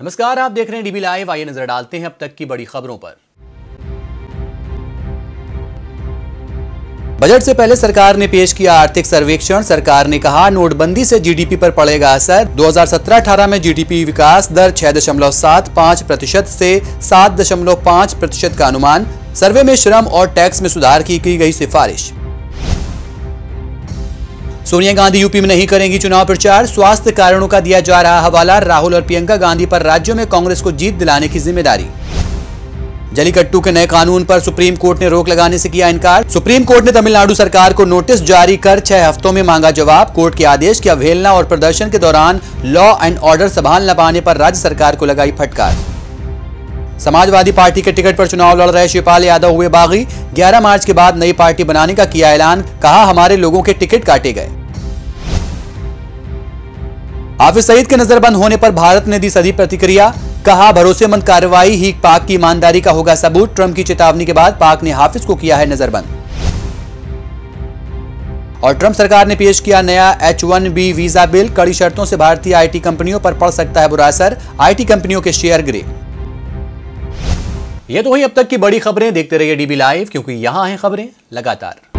नमस्कार, आप देख रहे हैं डीबी लाइव। आइए नज़र डालते हैं अब तक की बड़ी खबरों पर। बजट से पहले सरकार ने पेश किया आर्थिक सर्वेक्षण। सरकार ने कहा, नोटबंदी से जीडीपी पर पड़ेगा असर। 2017-18 में जीडीपी विकास दर 6.75 प्रतिशत से 7.5 प्रतिशत का अनुमान। सर्वे में श्रम और टैक्स में सुधार की की गई सिफारिश। सोनिया गांधी यूपी में नहीं करेंगी चुनाव प्रचार, स्वास्थ्य कारणों का दिया जा रहा हवाला, राहुल और प्रियंका गांधी पर राज्यों में कांग्रेस को जीत दिलाने की ज़िम्मेदारी। जलीकट्टू के नए कानून पर सुप्रीम कोर्ट ने रोक लगाने से किया इनकार। सुप्रीम कोर्ट ने तमिलनाडु सरकार को नोटिस जारी कर छह हफ्तों में मांगा जवाब। कोर्ट के आदेश की अवहेलना और प्रदर्शन के दौरान लॉ एंड ऑर्डर संभाल न पाने पर राज्य सरकार को लगाई फटकार। समाजवादी पार्टी के टिकट पर चुनाव लड़ रहे शिवपाल यादव हुए बागी। 11 मार्च के बाद नई पार्टी बनाने का किया ऐलान, कहा हमारे लोगों के टिकट काटे गए। हाफिज सईद के नजरबंद होने पर भारत ने दी सदी प्रतिक्रिया, कहा भरोसेमंद कार्रवाई ही पाक की ईमानदारी का होगा सबूत। ट्रंप की चेतावनी के बाद पाक ने हाफिज को किया है नजरबंद। और ट्रंप सरकार ने पेश किया नया H one B visa bill. कड़ी शर्तों से भारतीय आईटी कंपनियों पर पड़ सकता है बुरा असर। आईटी कंपनियों के शेयर गिरे। ये तो वही अब तक की बड़ी खबरें देखते रहिए डीबी लाइव क्योंकि यहाँ हैं खबरें लगातार।